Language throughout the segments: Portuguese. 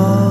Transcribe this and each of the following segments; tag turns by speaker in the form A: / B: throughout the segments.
A: all.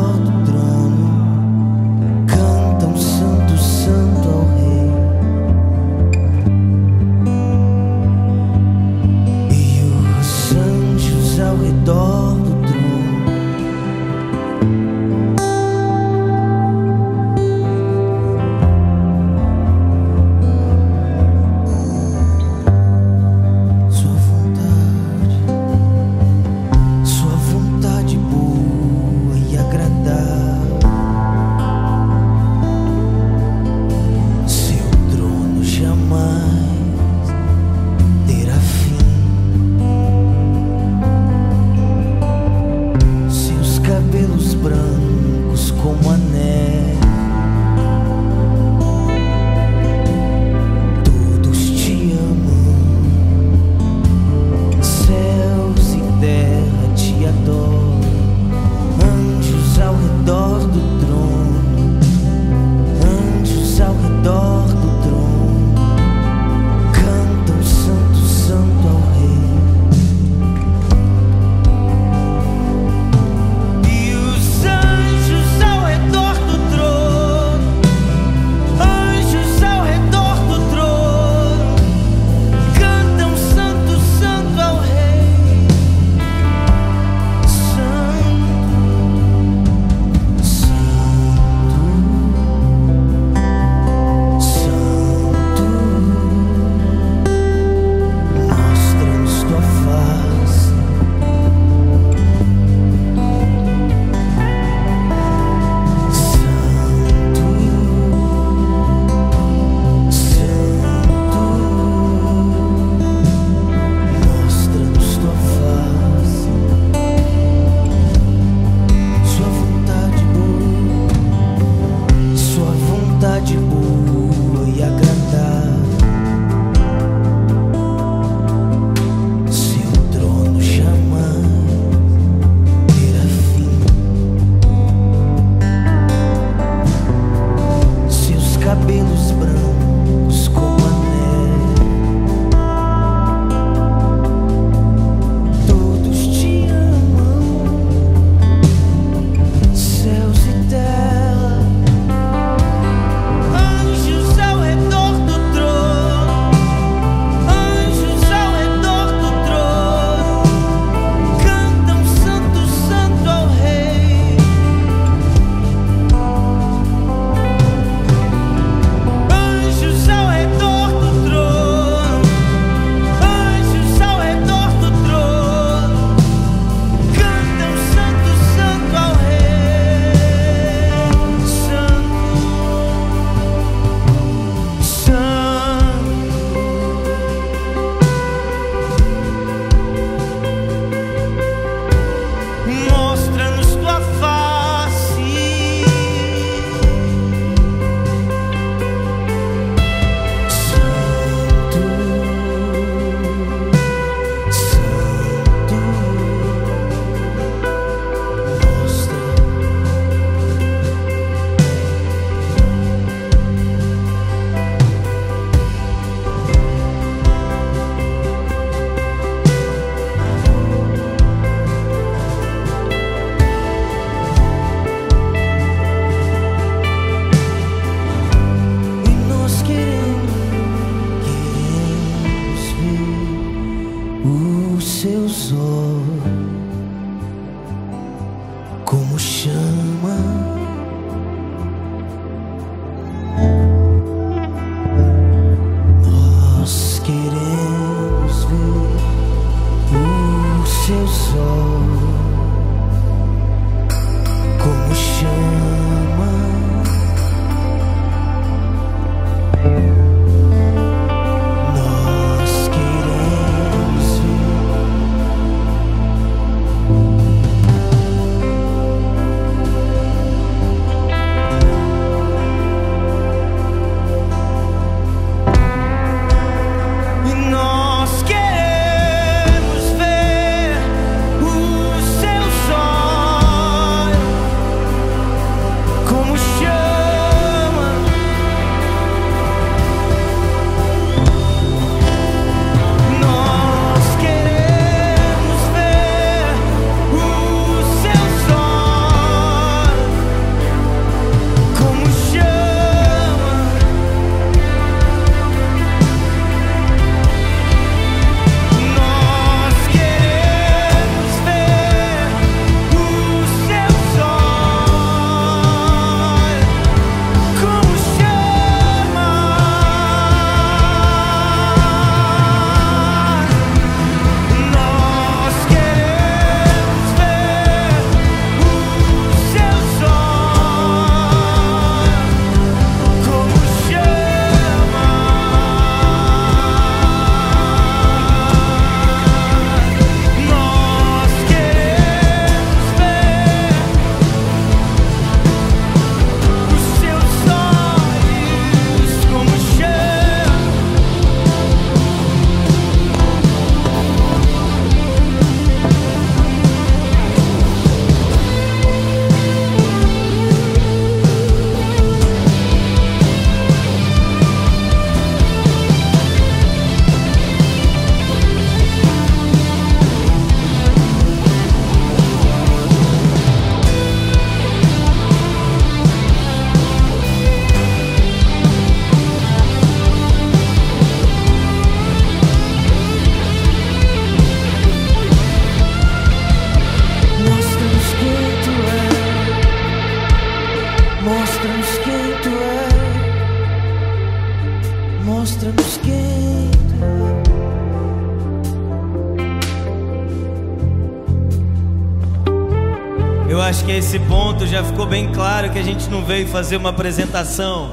A: Eu acho que a esse ponto já ficou bem claro que a gente não veio fazer uma apresentação.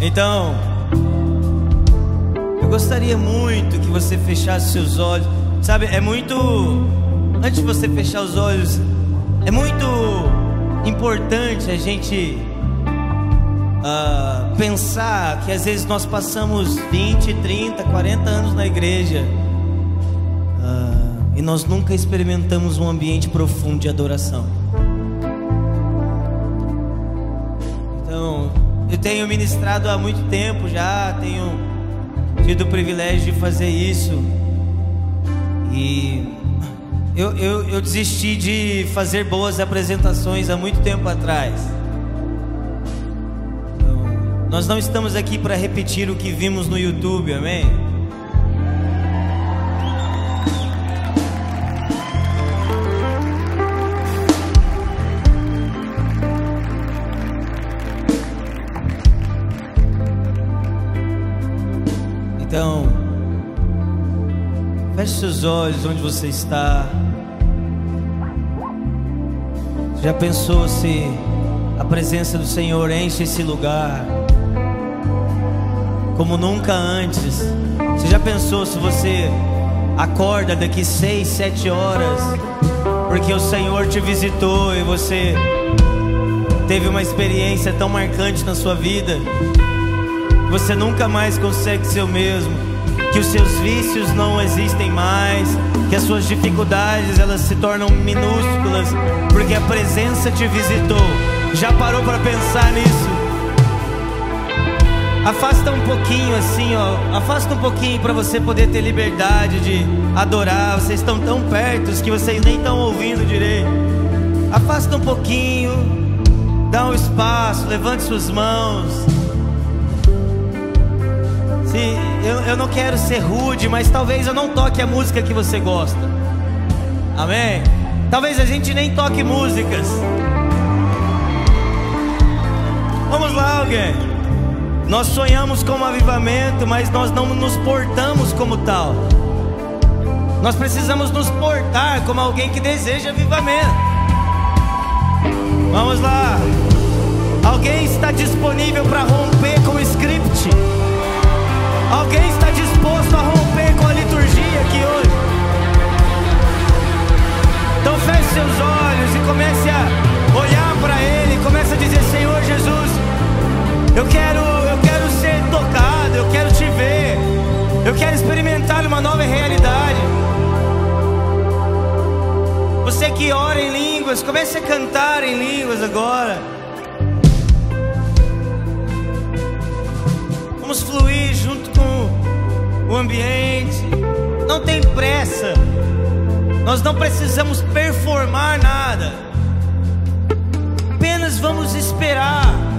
A: Então, eu gostaria muito que você fechasse seus olhos. Sabe, é muito. Antes de você fechar os olhos, é muito importante a gente uh, pensar que às vezes nós passamos 20, 30, 40 anos na igreja uh, e nós nunca experimentamos um ambiente profundo de adoração. Então, eu tenho ministrado há muito tempo já, tenho tido o privilégio de fazer isso e eu, eu, eu desisti de fazer boas apresentações há muito tempo atrás. Nós não estamos aqui para repetir o que vimos no YouTube, amém? Então, feche seus olhos onde você está. Já pensou se a presença do Senhor enche esse lugar? Como nunca antes. Você já pensou se você acorda daqui seis, sete horas, porque o Senhor te visitou e você teve uma experiência tão marcante na sua vida, você nunca mais consegue ser o mesmo, que os seus vícios não existem mais, que as suas dificuldades elas se tornam minúsculas, porque a presença te visitou. Já parou para pensar nisso? Afasta um pouquinho assim, ó. Afasta um pouquinho para você poder ter liberdade de adorar. Vocês estão tão perto que vocês nem estão ouvindo direito. Afasta um pouquinho. Dá um espaço. Levante suas mãos. Se, eu, eu não quero ser rude, mas talvez eu não toque a música que você gosta. Amém? Talvez a gente nem toque músicas. Vamos lá, alguém. Nós sonhamos com um avivamento, mas nós não nos portamos como tal. Nós precisamos nos portar como alguém que deseja avivamento. Vamos lá. Alguém está disponível para romper com o script? Fluir junto com o ambiente. Não tem pressa. Nós não precisamos performar nada. Apenas vamos esperar